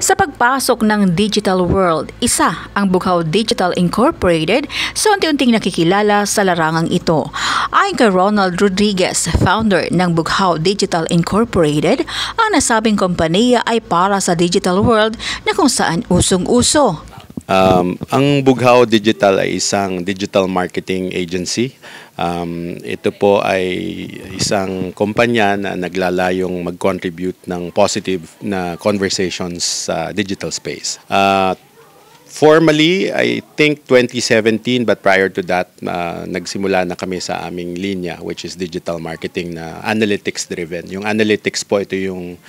Sa pagpasok ng digital world, isa ang Bughaw Digital Incorporated sa unti-unting nakikilala sa larangang ito. Ayon kay Ronald Rodriguez, founder ng Bughaw Digital Incorporated, ang nasabing kompanya ay para sa digital world na kung saan usong-uso. Um, ang Bughaw Digital ay isang digital marketing agency. Um, ito po ay isang kumpanya na naglalayong mag-contribute ng positive na conversations sa digital space. Uh, Formally, I think 2017 but prior to that, uh, nagsimula na kami sa aming linya which is digital marketing na analytics driven. Yung analytics po ito yung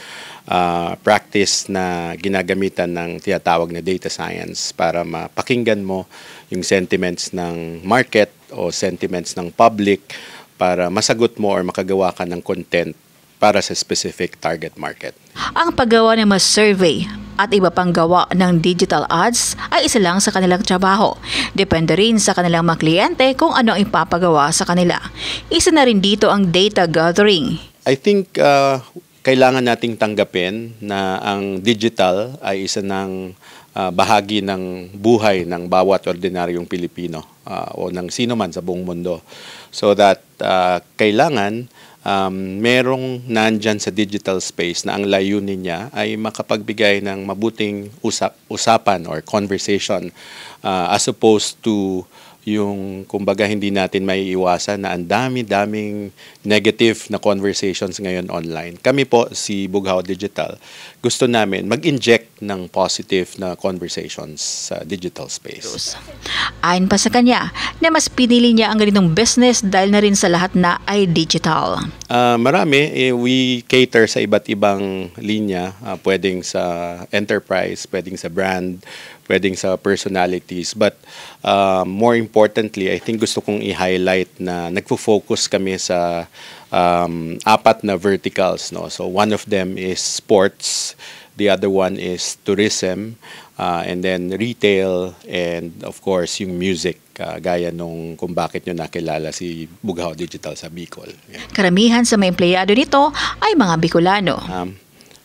uh, practice na ginagamitan ng tinatawag na data science para mapakinggan mo yung sentiments ng market o sentiments ng public para masagot mo or makagawa ka ng content para sa specific target market. Ang paggawa ng mas survey at iba pang gawa ng digital ads ay isa lang sa kanilang trabaho. Depende rin sa kanilang mga kliyente kung ano ang ipapagawa sa kanila. Isa na rin dito ang data gathering. I think uh, kailangan nating tanggapin na ang digital ay isa ng uh, bahagi ng buhay ng bawat ordinaryong Pilipino uh, o ng sino man sa buong mundo. So that uh, kailangan um, merong nandyan sa digital space na ang layunin niya ay makapagbigay ng mabuting usap, usapan or conversation uh, as opposed to yung kumbaga hindi natin may iwasan na ang dami-daming negative na conversations ngayon online. Kami po si Bughaw Digital, gusto namin mag-inject ng positive na conversations sa digital space. Ayon pa sa kanya na mas pinili niya ang ganitong business dahil na rin sa lahat na ay digital. Uh, marami, eh, we cater sa iba't ibang linya, uh, pwedeng sa enterprise, pwedeng sa brand, pwedeng sa personalities. But uh, more importantly, I think gusto kong i-highlight na nagfo-focus kami sa um, apat na verticals. No? So one of them is sports, the other one is tourism, uh, and then retail, and of course yung music. Uh, gaya nung kung bakit nyo nakilala si Bughaw Digital sa Bicol. Yeah. Karamihan sa mga empleyado nito ay mga Bicolano. Um,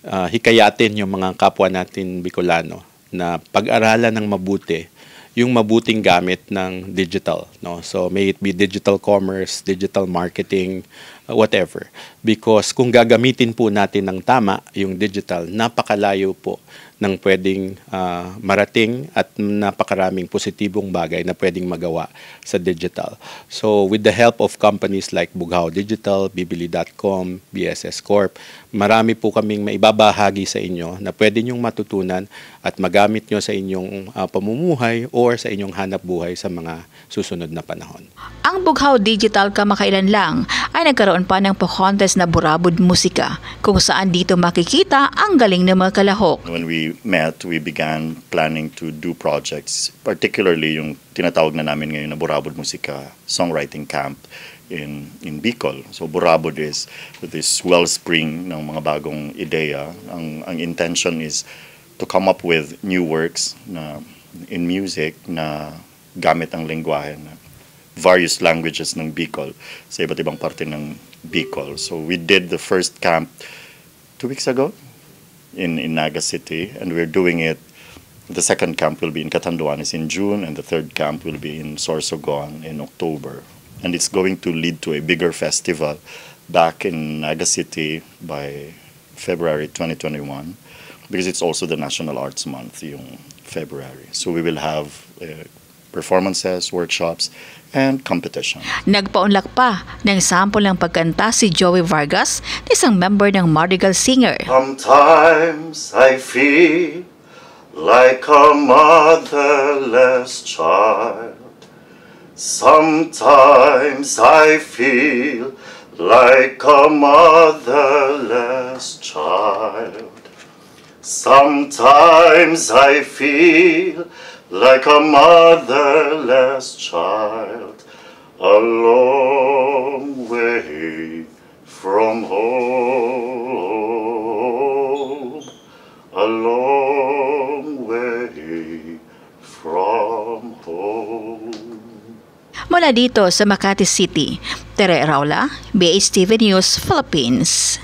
uh, hikayatin yung mga kapwa natin Bicolano na pag-aralan ng mabuti yung mabuting gamit ng digital no? So may it be digital commerce digital marketing uh, whatever. Because kung gagamitin po natin ng tama yung digital napakalayo po ng pwedeng uh, marating at napakaraming positibong bagay na pwedeng magawa sa digital. So with the help of companies like Bughaw Digital, Bibili.com, BSS Corp, marami po kaming maibabahagi sa inyo na pwede nyong matutunan at magamit nyo sa inyong uh, pamumuhay or sa inyong hanap buhay sa mga susunod na panahon. Ang Bughaw Digital kamakailan lang ay nagkaroon pa ng pa-contest na Burabod Musika kung saan dito makikita ang galing ng mga kalahok. When we met, we began planning to do projects, particularly yung tinatawag na namin ngayon na Burabod Musika Songwriting Camp in in Bicol. So Burabod is this wellspring ng mga bagong ideya. Ang ang intention is to come up with new works na in music na gamit ang lengguwahe na various languages ng Bicol sa iba't ibang parte ng Bicol. So we did the first camp two weeks ago in, in Naga City, and we're doing it. The second camp will be in Catanduanes in June, and the third camp will be in Sorsogon in October. And it's going to lead to a bigger festival back in Naga City by February 2021, because it's also the National Arts Month, yung February. So we will have uh, performances, workshops, and competition. Nagpaunlak pa ng sample ng pagkanta si Joey Vargas, isang member ng Mardigal Singer. Sometimes I feel like a motherless child. Sometimes I feel like a motherless child. Sometimes I feel like a motherless child, a long way from home, a long way from home. Mula dito sa Makati City, Tere Raula, BH TV News, Philippines.